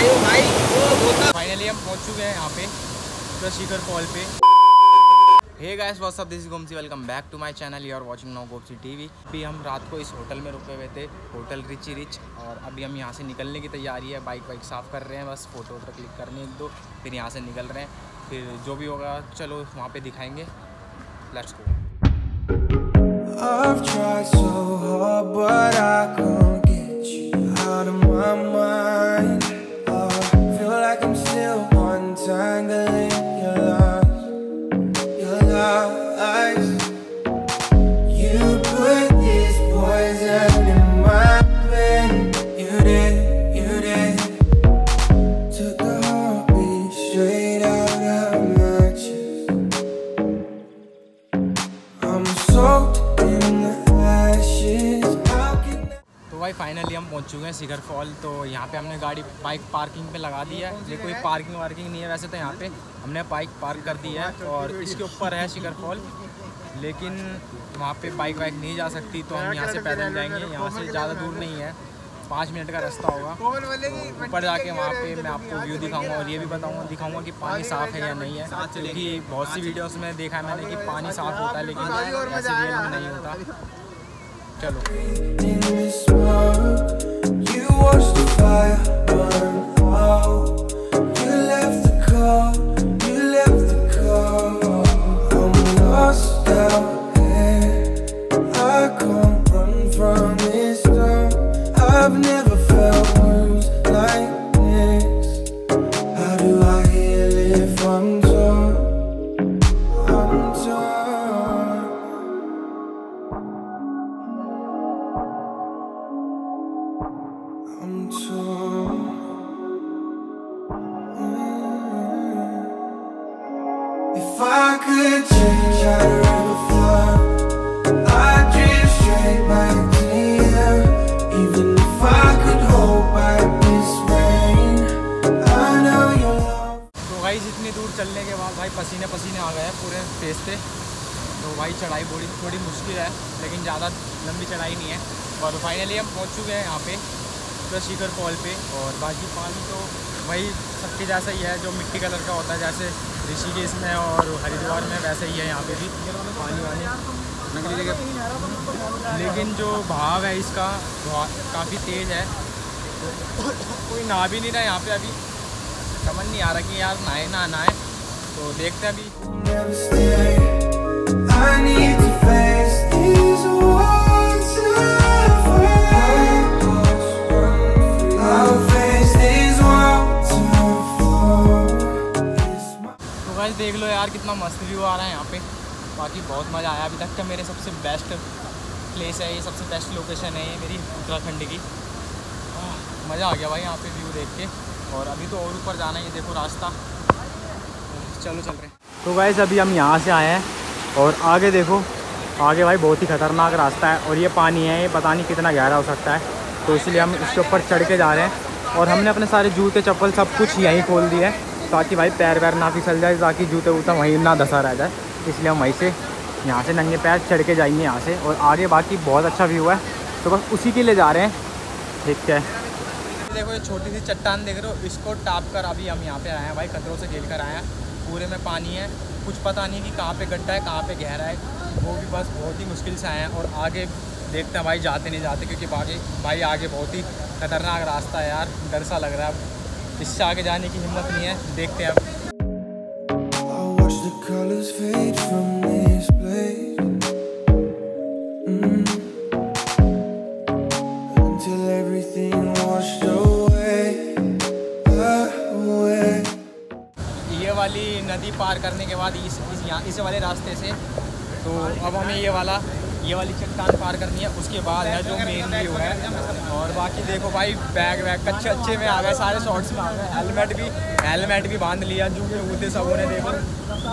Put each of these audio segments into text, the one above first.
Finally हम पहुँच चुके हैं यहाँ पे पूरा शिखर फॉल पे hey guys what's up this गोमसी welcome back to my channel you are watching now गोमसी TV अभी हम रात को इस होटल में रुके हुए थे होटल रिची रिच और अभी हम यहाँ से निकलने की तैयारी है। बाइक वाइक साफ़ कर रहे हैं बस फ़ोटो वोटो क्लिक करने एक दो फिर यहाँ से निकल रहे हैं। फिर जो भी होगा चलो वहाँ पे दिखाएँगे। लेट्स गो फाइनली हम पहुँच चुके हैं शिखर फॉल तो यहाँ पे हमने गाड़ी बाइक पार्किंग पे लगा दी है। ये कोई पार्किंग वार्किंग नहीं है वैसे तो यहाँ पे। हमने बाइक पार्क कर दी है और इसके ऊपर है शिखर फॉल, लेकिन वहाँ पे बाइक वाइक नहीं जा सकती तो हम यहाँ से पैदल जाएँगे। यहाँ से ज़्यादा दूर नहीं है, पाँच मिनट का रास्ता होगा। ऊपर जाके वहाँ पे मैं आपको व्यू दिखाऊँगा और ये भी बताऊँगा, दिखाऊँगा कि पानी साफ़ है या नहीं है, क्योंकि बहुत सी वीडियोस में देखा है मैंने कि पानी साफ़ होता है, लेकिन नहीं होता। चलो तो दूर चलने के बाद भाई पसीने पसीने आ गए हैं पूरे फेस पे। तो भाई चढ़ाई बड़ी, थोड़ी मुश्किल है, लेकिन ज़्यादा लंबी चढ़ाई नहीं है। और फाइनली हम पहुँच चुके हैं यहाँ पे पूरा शिखर फॉल पे। और बाकी पानी तो वही सबके जैसा ही है, जो मिट्टी कलर का होता है, जैसे ऋषिकेश में और हरिद्वार में वैसे ही है यहाँ पे भी पानी वानी। लेकिन जो भाव है इसका काफ़ी तेज़ है। तो कोई नहा भी नहीं रहा यहाँ पे अभी। समझ नहीं आ रहा कि यार नहाए ना नहाए। तो देखते अभी। यार, कितना मस्त व्यू आ रहा है यहाँ पे। बाकी बहुत मज़ा आया। अभी तक का मेरे सबसे बेस्ट प्लेस है, ये सबसे बेस्ट लोकेशन है ये मेरी उत्तराखंड की। मज़ा आ गया भाई यहाँ पे व्यू देख के। और अभी तो और ऊपर जाना है, ये देखो रास्ता। चलो, चल रहे तो गाइस अभी हम यहाँ से आए हैं और आगे देखो, आगे भाई बहुत ही ख़तरनाक रास्ता है और ये पानी है, ये पता नहीं कितना गहरा हो सकता है। तो इसलिए हम इसके ऊपर चढ़ के जा रहे हैं और हमने अपने सारे जूते, चप्पल सब कुछ यहीं खोल दिए है। ताकि भाई पैर वैर ना फिसल जाए, ताकि जूते वूते वहीं ना धसा रह जाए। इसलिए हम वहीं से यहाँ से नंगे पैर चढ़ के जाएँगे यहाँ से। और आगे बाकी बहुत अच्छा व्यू है। तो बस उसी के लिए जा रहे हैं। ठीक है। देखो, ये छोटी सी चट्टान देख रहे हो, इसको टाप कर अभी हम यहाँ पे आए हैं भाई खतरों से खेल कर आए हैं। पूरे में पानी है। कुछ पता नहीं कि कहाँ पे गड्ढा है, कहाँ पे गहरा है। वो भी बस बहुत ही मुश्किल से आए हैं। और आगे देखते हैं भाई, जाते नहीं जाते, क्योंकि बाकी भाई आगे बहुत ही खतरनाक रास्ता है यार। डर सा लग रहा है। इससे आगे जाने की हिम्मत नहीं है। देखते हैं वाली नदी पार करने के बाद इस इस यहाँ इस वाले रास्ते से तो अब हमें ये वाला ये वाली चट्टान पार करनी है उसके बाद है जो मेन व्यू है। और बाकी देखो भाई बैग वैग अच्छे अच्छे में आ गए सारे शॉर्ट्स में आ गए। हेलमेट भी हेलमेट भी बाँध लिया जूते वूते सबों ने देखो।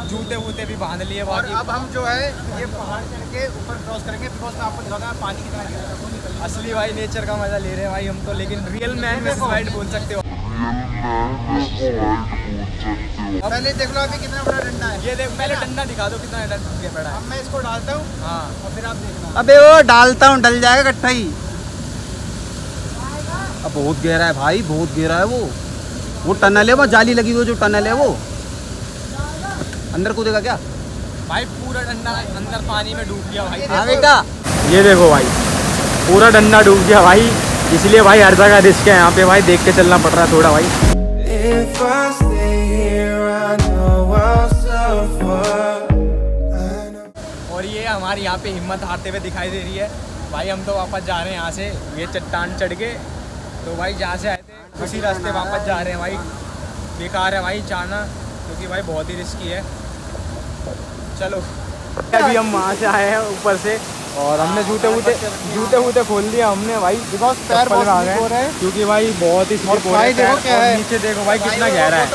जूते वूते भी बाँध लिए बाकी। अब हम जो है ये पहाड़ चढ़ के ऊपर क्रॉस करेंगे फिर उसमें आपको पानी कितना रहा है वो निकल असली भाई नेचर का मज़ा ले रहे हैं भाई हम तो लेकिन रियल मैन में बोल सकते हो। पहले देख लो अभी कितना बड़ा डंडा है। ये देख पहले डंडा दिखा दो कितना डंडा बड़ा है। अब मैं इसको डालता हूँ हाँ। और फिर आप देखना। अबे वो डालता हूँ डल जाएगा कट्ठा ही। अब बहुत गहरा है भाई बहुत गहरा है वो। वो टनल है वो जाली लगी हुई जो टनल है वो। अंदर कूदेगा क्या? भाई पूरा डंडा अंदर पानी में डूब गया भाई। हाँ बेटा। ये देखो भाई पूरा डंडा डूब गया भाई। इसलिए भाई हर जगह रिस्क है यहाँ पे भाई देख के चलना पड़ रहा है थोड़ा भाई। और ये हमारी यहाँ पे हिम्मत हारते हुए दिखाई दे रही है। भाई, हम तो वापस जा रहे हैं यहाँ से। ये चट्टान चढ़ के। तो भाई, जहाँ से आए थे, उसी रास्ते वापस जा रहे हैं भाई। बेकार है भाई, जाना, क्योंकि भाई बहुत ही रिस्की है। चलो। अभी हम वहाँ से आए हैं ऊपर से। और हमने जूते वूते जूते वूते खोल दिया हमने भाई। बिकॉज़ पैर बहुत आ गए। हो रहे हैं। क्योंकि भाई बहुत ही slip हो भाई रहे देखो क्या है। नीचे देखो भाई कितना गहरा है।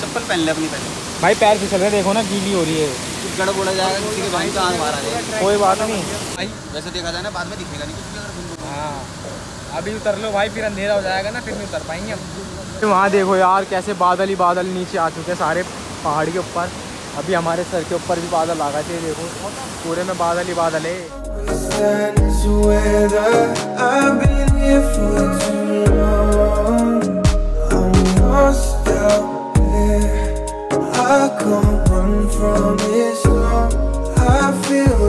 चप्पल पहन ले अपनी पहले। भाई पैर फिसल रहे देखो ना गीली हो रही है। गड़ बोला जाएगा किसी के भाई जान मारा जाएगा कोई बात नहीं। भाई वैसे देखा जाए ना बाद में दिखेगा नहीं कुछ हाँ। अभी उतर लो भाई फिर अंधेरा हो जाएगा ना फिर नहीं उतर पाएँगे हम। वहाँ देखो यार कैसे बादल ही बादल नीचे आ चुके हैं सारे पहाड़ के ऊपर। अभी हमारे सर के ऊपर भी बादल आ गए थे, देखो। पूरे में बादल ही बादल है। I feel